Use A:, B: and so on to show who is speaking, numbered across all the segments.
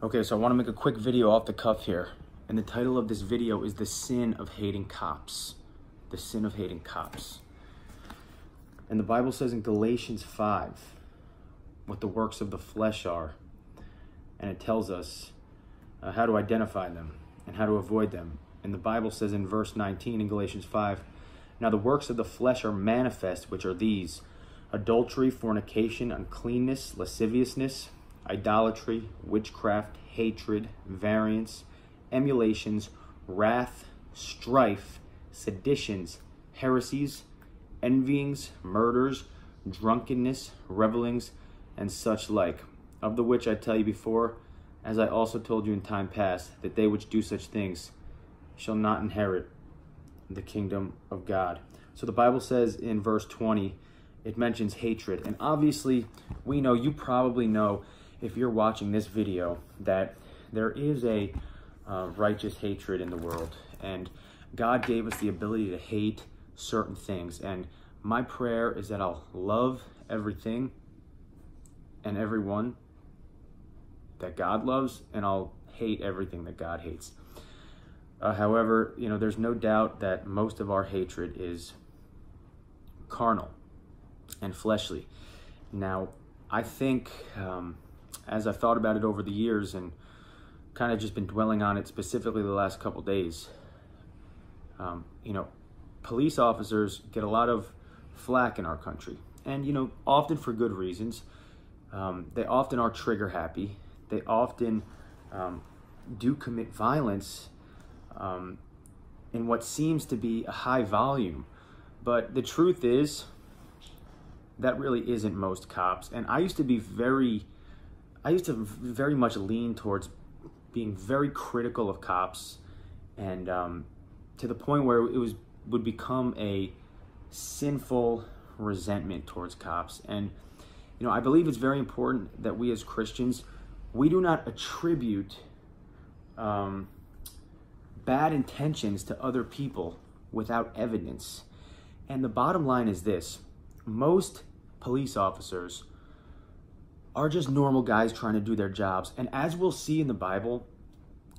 A: Okay, so I want to make a quick video off the cuff here. And the title of this video is The Sin of Hating Cops. The Sin of Hating Cops. And the Bible says in Galatians 5 what the works of the flesh are. And it tells us uh, how to identify them and how to avoid them. And the Bible says in verse 19 in Galatians 5 Now the works of the flesh are manifest, which are these adultery, fornication, uncleanness, lasciviousness idolatry, witchcraft, hatred, variance, emulations, wrath, strife, seditions, heresies, envyings, murders, drunkenness, revelings, and such like, of the which I tell you before, as I also told you in time past, that they which do such things shall not inherit the kingdom of God. So the Bible says in verse 20, it mentions hatred. And obviously, we know, you probably know if you're watching this video that there is a uh, righteous hatred in the world and God gave us the ability to hate certain things and my prayer is that I'll love everything and everyone that God loves and I'll hate everything that God hates. Uh, however, you know, there's no doubt that most of our hatred is carnal and fleshly. Now, I think um, as I've thought about it over the years and kind of just been dwelling on it specifically the last couple days, um, you know, police officers get a lot of flack in our country. And, you know, often for good reasons. Um, they often are trigger happy. They often um, do commit violence um, in what seems to be a high volume. But the truth is, that really isn't most cops. And I used to be very I used to very much lean towards being very critical of cops, and um, to the point where it was would become a sinful resentment towards cops. And you know, I believe it's very important that we as Christians we do not attribute um, bad intentions to other people without evidence. And the bottom line is this: most police officers are just normal guys trying to do their jobs. And as we'll see in the Bible,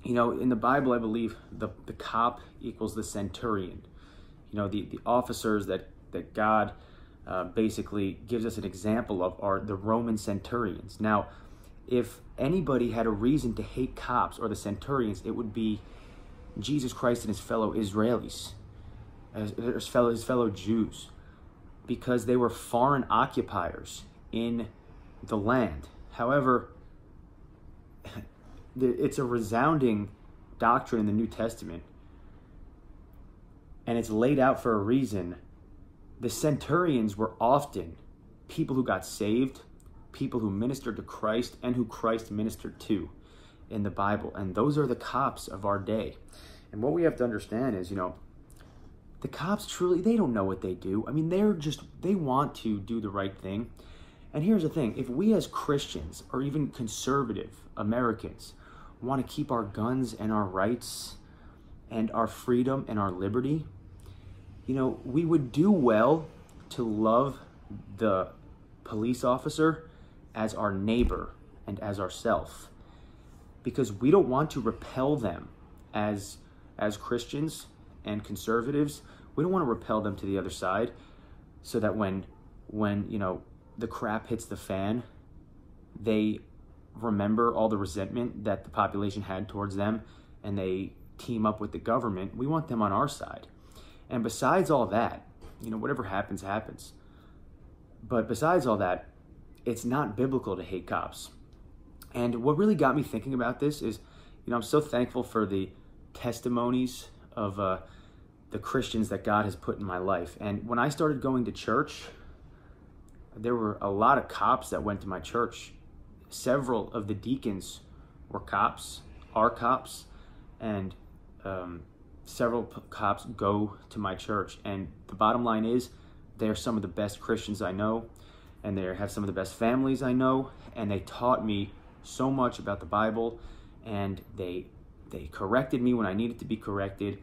A: you know, in the Bible, I believe the, the cop equals the centurion. You know, the, the officers that, that God uh, basically gives us an example of are the Roman centurions. Now, if anybody had a reason to hate cops or the centurions, it would be Jesus Christ and his fellow Israelis, his fellow, his fellow Jews, because they were foreign occupiers in the land. However, it's a resounding doctrine in the New Testament, and it's laid out for a reason. The centurions were often people who got saved, people who ministered to Christ, and who Christ ministered to in the Bible. And those are the cops of our day. And what we have to understand is, you know, the cops truly, they don't know what they do. I mean, they're just, they want to do the right thing. And here's the thing if we as Christians or even conservative Americans want to keep our guns and our rights and our freedom and our liberty, you know, we would do well to love the police officer as our neighbor and as ourself. Because we don't want to repel them as as Christians and conservatives. We don't want to repel them to the other side so that when when you know the crap hits the fan, they remember all the resentment that the population had towards them and they team up with the government. We want them on our side. And besides all that, you know, whatever happens, happens. But besides all that, it's not biblical to hate cops. And what really got me thinking about this is, you know, I'm so thankful for the testimonies of uh, the Christians that God has put in my life. And when I started going to church, there were a lot of cops that went to my church. Several of the deacons were cops, are cops, and um, several cops go to my church. And the bottom line is, they're some of the best Christians I know, and they have some of the best families I know, and they taught me so much about the Bible, and they they corrected me when I needed to be corrected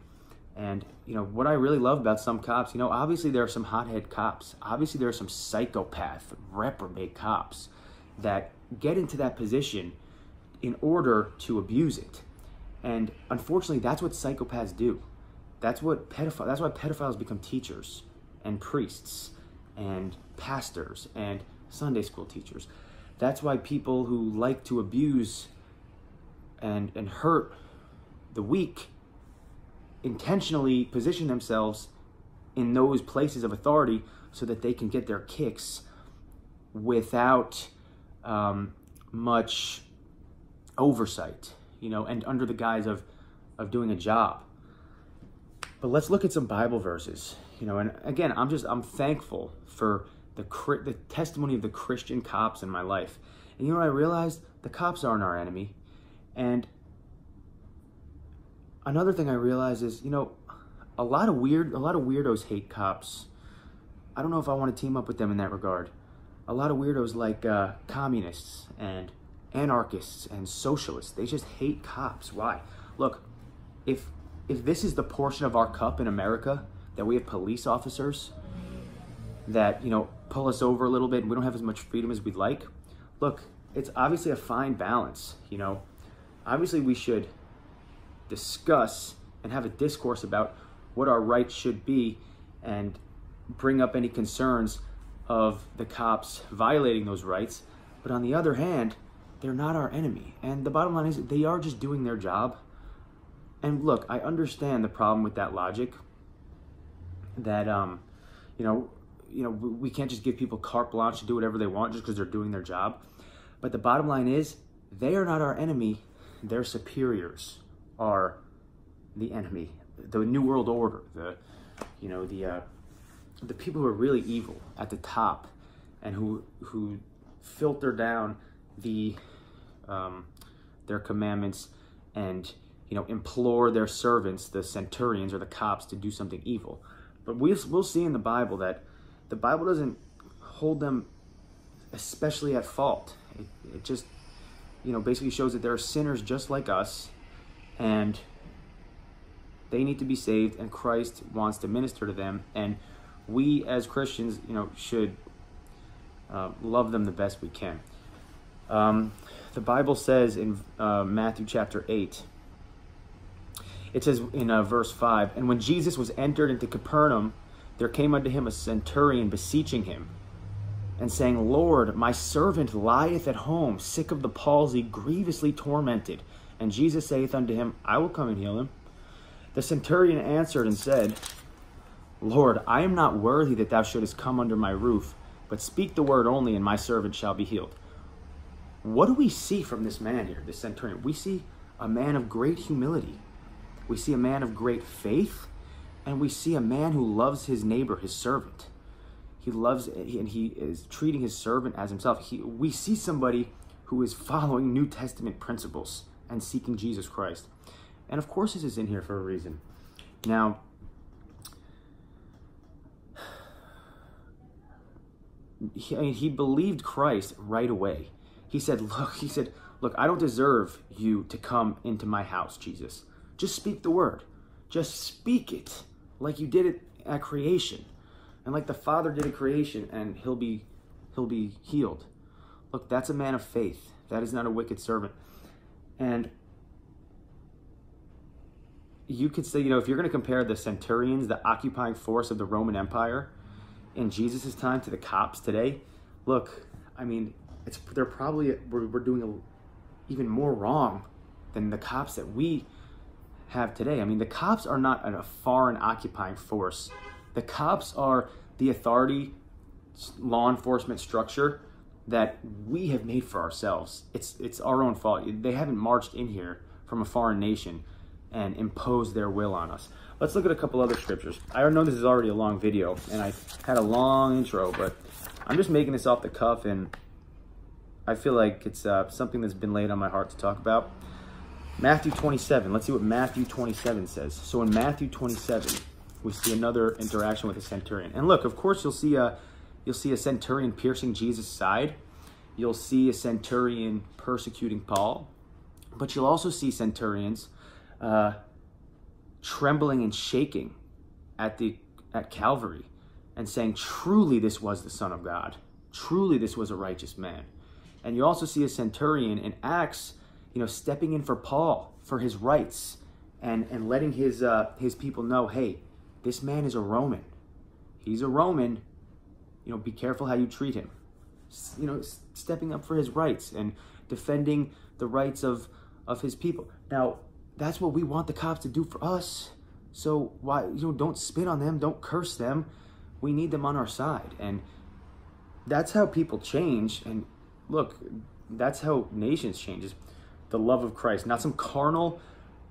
A: and you know what I really love about some cops, you know, obviously there are some hothead cops. Obviously there are some psychopath, reprobate cops that get into that position in order to abuse it. And unfortunately, that's what psychopaths do. That's what pedophile. That's why pedophiles become teachers and priests and pastors and Sunday school teachers. That's why people who like to abuse and and hurt the weak intentionally position themselves in those places of authority so that they can get their kicks without um, much oversight, you know, and under the guise of of doing a job. But let's look at some Bible verses, you know, and again, I'm just I'm thankful for the the testimony of the Christian cops in my life. And you know I realized? The cops aren't our enemy. And another thing I realized is, you know, a lot of weird a lot of weirdos hate cops. I don't know if I want to team up with them in that regard. A lot of weirdos like uh, communists and anarchists and socialists. They just hate cops. Why? Look, if if this is the portion of our cup in America that we have police officers that you know pull us over a little bit and we don't have as much freedom as we'd like look it's obviously a fine balance you know obviously we should discuss and have a discourse about what our rights should be and bring up any concerns of the cops violating those rights but on the other hand they're not our enemy and the bottom line is they are just doing their job and look i understand the problem with that logic that um you know you know, we can't just give people carte blanche to do whatever they want just because they're doing their job. But the bottom line is, they are not our enemy. Their superiors are the enemy. The New World Order, the, you know, the, uh, the people who are really evil at the top and who, who filter down the, um, their commandments and, you know, implore their servants, the centurions or the cops, to do something evil. But we'll, we'll see in the Bible that the Bible doesn't hold them especially at fault. It, it just, you know, basically shows that there are sinners just like us and they need to be saved and Christ wants to minister to them. And we as Christians, you know, should uh, love them the best we can. Um, the Bible says in uh, Matthew chapter 8, it says in uh, verse 5, And when Jesus was entered into Capernaum, there came unto him a centurion beseeching him, and saying, Lord, my servant lieth at home, sick of the palsy, grievously tormented. And Jesus saith unto him, I will come and heal him. The centurion answered and said, Lord, I am not worthy that thou shouldest come under my roof, but speak the word only, and my servant shall be healed. What do we see from this man here, this centurion? We see a man of great humility. We see a man of great faith and we see a man who loves his neighbor, his servant. He loves and he is treating his servant as himself. He, we see somebody who is following New Testament principles and seeking Jesus Christ. And of course, this is in here for a reason. Now, he, I mean, he believed Christ right away. He said, Look, he said, Look, I don't deserve you to come into my house, Jesus. Just speak the word. Just speak it like you did it at creation and like the father did at creation and he'll be he'll be healed look that's a man of faith that is not a wicked servant and you could say you know if you're going to compare the centurions the occupying force of the roman empire in jesus' time to the cops today look i mean it's they're probably we're, we're doing a, even more wrong than the cops that we have today. I mean, the cops are not a foreign occupying force. The cops are the authority, law enforcement structure that we have made for ourselves. It's it's our own fault. They haven't marched in here from a foreign nation and imposed their will on us. Let's look at a couple other scriptures. I know this is already a long video and I had a long intro, but I'm just making this off the cuff and I feel like it's uh, something that's been laid on my heart to talk about. Matthew 27. Let's see what Matthew 27 says. So in Matthew 27, we see another interaction with a centurion. And look, of course, you'll see a you'll see a centurion piercing Jesus' side. You'll see a centurion persecuting Paul, but you'll also see centurions uh, trembling and shaking at the at Calvary and saying, "Truly, this was the Son of God. Truly, this was a righteous man." And you also see a centurion in Acts you know, stepping in for Paul for his rights and, and letting his, uh, his people know, hey, this man is a Roman. He's a Roman. You know, be careful how you treat him. You know, stepping up for his rights and defending the rights of, of his people. Now, that's what we want the cops to do for us. So why, you know, don't spit on them, don't curse them. We need them on our side. And that's how people change. And look, that's how nations changes. The love of Christ, not some carnal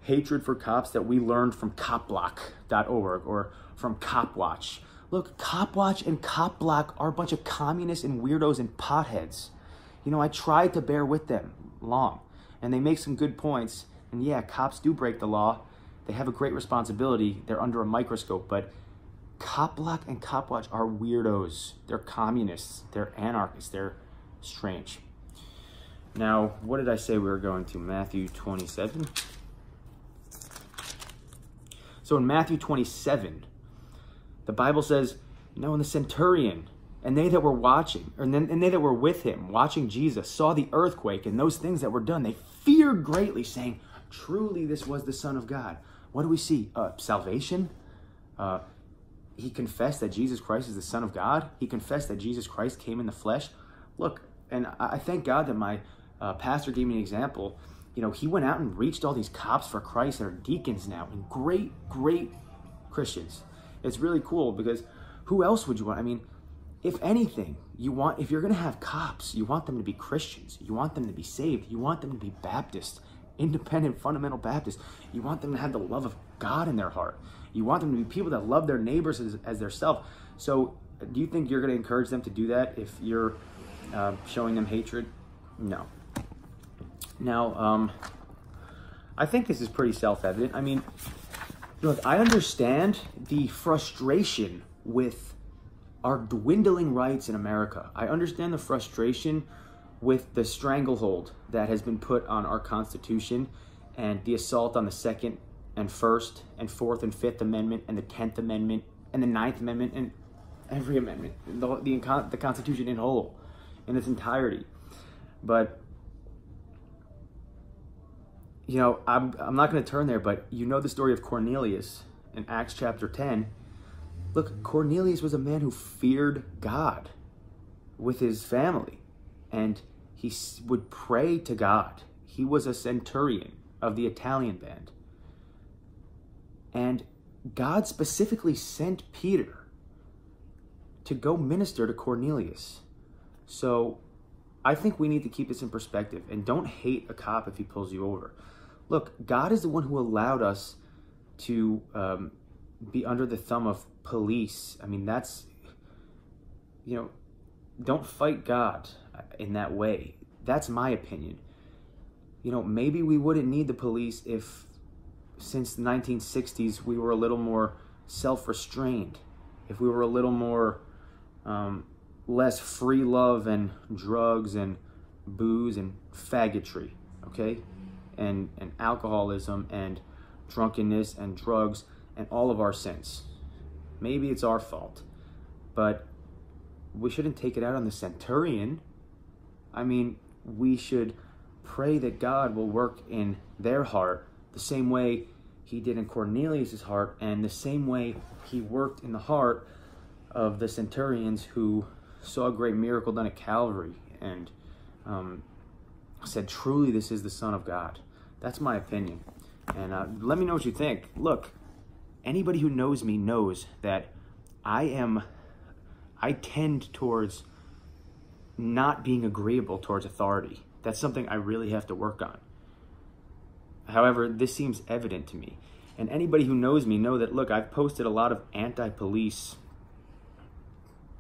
A: hatred for cops that we learned from copblock.org or from Copwatch. Look, Copwatch and Copblock are a bunch of communists and weirdos and potheads. You know, I tried to bear with them long, and they make some good points. And yeah, cops do break the law. They have a great responsibility. They're under a microscope, but Copblock and Copwatch are weirdos. They're communists. They're anarchists. They're strange. Now, what did I say we were going to? Matthew 27. So in Matthew 27, the Bible says, you know, and the centurion and they that were watching, and, then, and they that were with him, watching Jesus, saw the earthquake and those things that were done. They feared greatly, saying, Truly, this was the Son of God. What do we see? Uh, salvation. Uh, he confessed that Jesus Christ is the Son of God. He confessed that Jesus Christ came in the flesh. Look, and I thank God that my uh, pastor gave me an example. You know, he went out and reached all these cops for Christ that are deacons now and great, great Christians. It's really cool because who else would you want? I mean, if anything, you want if you're going to have cops, you want them to be Christians. You want them to be saved. You want them to be Baptist, independent fundamental Baptist. You want them to have the love of God in their heart. You want them to be people that love their neighbors as, as their self. So, do you think you're going to encourage them to do that if you're uh, showing them hatred? No. Now, um, I think this is pretty self-evident. I mean, look, I understand the frustration with our dwindling rights in America. I understand the frustration with the stranglehold that has been put on our Constitution and the assault on the Second and First and Fourth and Fifth Amendment and the Tenth Amendment and the Ninth Amendment and every amendment, the, the, the Constitution in whole, in its entirety. But, you know, I'm, I'm not going to turn there, but you know the story of Cornelius in Acts chapter 10 Look, Cornelius was a man who feared God with his family, and he would pray to God. He was a centurion of the Italian band. And God specifically sent Peter to go minister to Cornelius. So I think we need to keep this in perspective and don't hate a cop if he pulls you over. Look, God is the one who allowed us to um, be under the thumb of police. I mean, that's, you know, don't fight God in that way. That's my opinion. You know, maybe we wouldn't need the police if, since the 1960s, we were a little more self restrained, if we were a little more um, less free love and drugs and booze and faggotry, okay? And, and alcoholism and drunkenness and drugs and all of our sins. Maybe it's our fault, but we shouldn't take it out on the centurion. I mean, we should pray that God will work in their heart the same way he did in Cornelius's heart and the same way he worked in the heart of the centurions who saw a great miracle done at Calvary and um, said, truly, this is the Son of God. That's my opinion. And uh, let me know what you think. Look, anybody who knows me knows that I am, I tend towards not being agreeable towards authority. That's something I really have to work on. However, this seems evident to me. And anybody who knows me know that, look, I've posted a lot of anti-police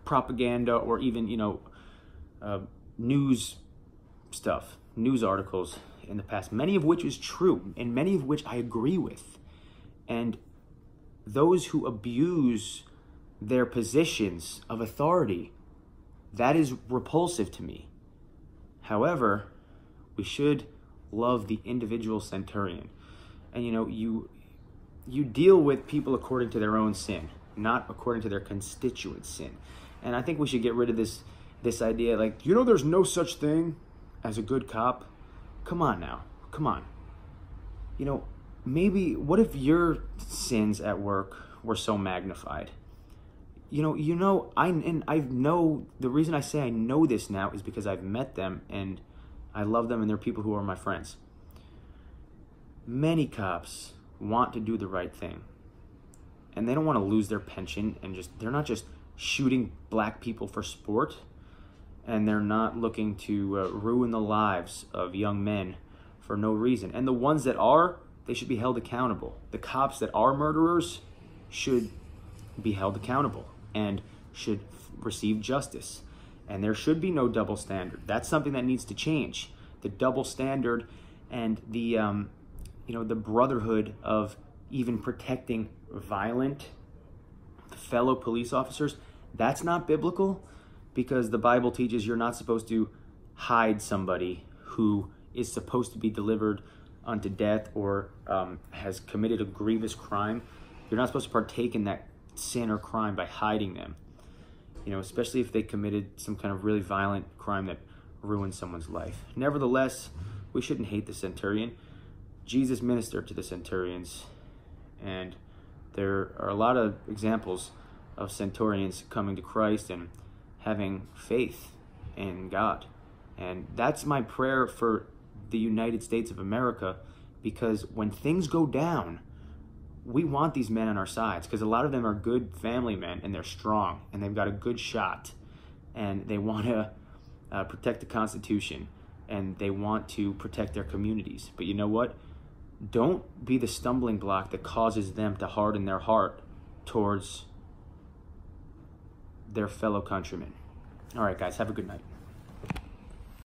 A: propaganda or even, you know, uh, news stuff, news articles in the past, many of which is true and many of which I agree with. And those who abuse their positions of authority, that is repulsive to me. However, we should love the individual centurion. And you know, you you deal with people according to their own sin, not according to their constituent sin. And I think we should get rid of this this idea like, you know there's no such thing as a good cop. Come on now. come on. You know, maybe what if your sins at work were so magnified? You know, you know, I and I know the reason I say I know this now is because I've met them and I love them and they're people who are my friends. Many cops want to do the right thing. And they don't want to lose their pension and just they're not just shooting black people for sport and they're not looking to uh, ruin the lives of young men for no reason. And the ones that are, they should be held accountable. The cops that are murderers should be held accountable and should receive justice. And there should be no double standard. That's something that needs to change. The double standard and the um, you know the brotherhood of even protecting violent fellow police officers. That's not biblical because the Bible teaches you're not supposed to hide somebody who is supposed to be delivered unto death or um, has committed a grievous crime. You're not supposed to partake in that sin or crime by hiding them. You know, especially if they committed some kind of really violent crime that ruined someone's life. Nevertheless, we shouldn't hate the centurion. Jesus ministered to the centurions, and there are a lot of examples of centurions coming to Christ and having faith in God. And that's my prayer for the United States of America because when things go down, we want these men on our sides because a lot of them are good family men and they're strong and they've got a good shot and they want to uh, protect the Constitution and they want to protect their communities. But you know what? Don't be the stumbling block that causes them to harden their heart towards their fellow countrymen. All right, guys, have a good night.